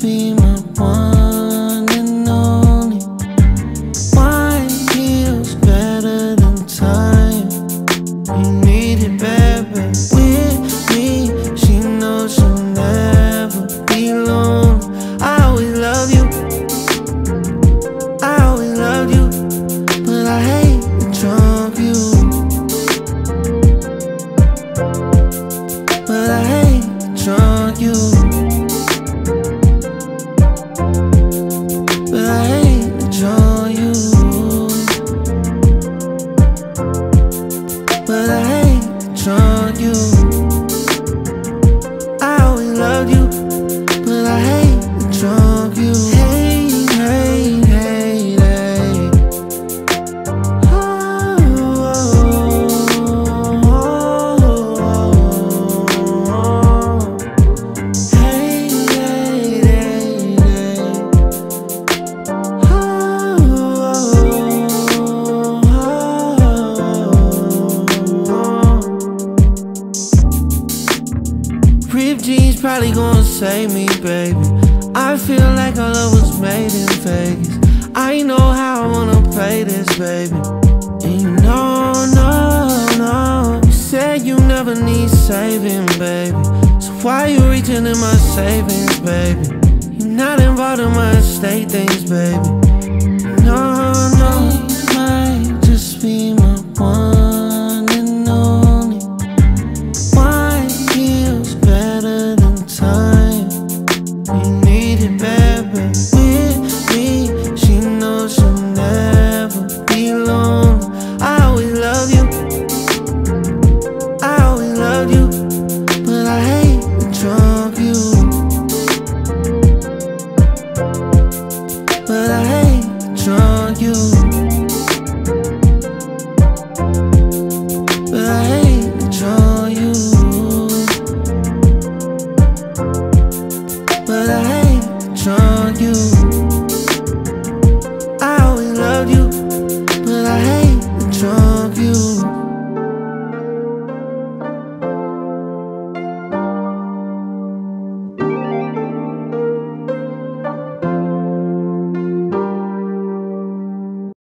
be my one and only. Why heals better than time? You need it better. on you. Save me, baby. I feel like our love was made in Vegas. I know how I wanna play this, baby. And you know, no, no. You said you never need saving, baby. So why you reaching in my savings, baby? You're not involved in my estate things, baby. No, no, might just be But I ain't drunk you.